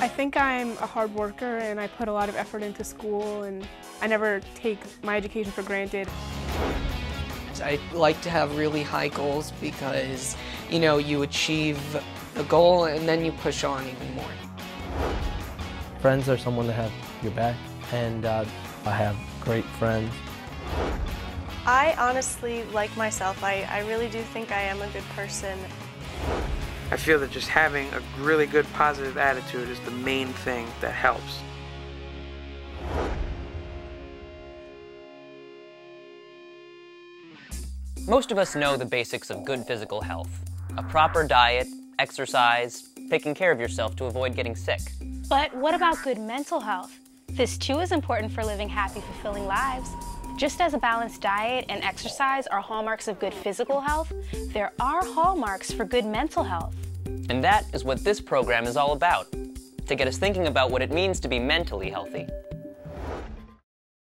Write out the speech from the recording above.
I think I'm a hard worker and I put a lot of effort into school and I never take my education for granted. I like to have really high goals because, you know, you achieve a goal and then you push on even more. Friends are someone to have your back, and uh, I have great friends. I honestly like myself. I, I really do think I am a good person. I feel that just having a really good positive attitude is the main thing that helps. Most of us know the basics of good physical health. A proper diet, exercise, taking care of yourself to avoid getting sick. But what about good mental health? This too is important for living happy, fulfilling lives. Just as a balanced diet and exercise are hallmarks of good physical health, there are hallmarks for good mental health. And that is what this program is all about to get us thinking about what it means to be mentally healthy.